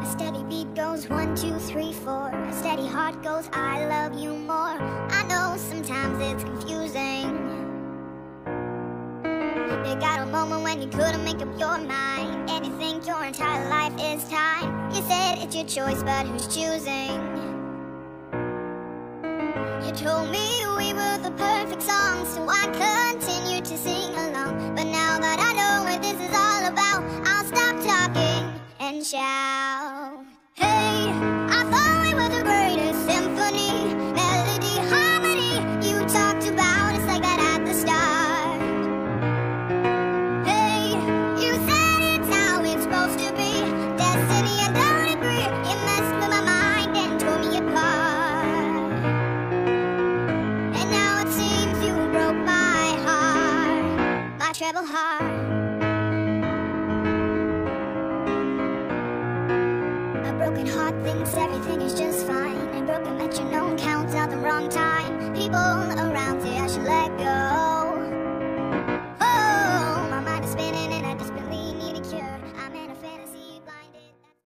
A steady beat goes one, two, three, four. A steady heart goes, I love you more. I know sometimes it's confusing. You got a moment when you couldn't make up your mind, and you think your entire life is time. You said it's your choice, but who's choosing? You told me we were the perfect song, so I continued to sing along. But now that I know what this is all about, I'll stop talking and shout. Hey, I thought we were the greatest symphony, melody, harmony. You talked about us like that at the start. Hey, you said it's how it's supposed to be. Destiny, I don't agree. You messed with my mind and tore me apart. And now it seems you broke my heart, my treble heart. A broken heart thinks everything is just fine,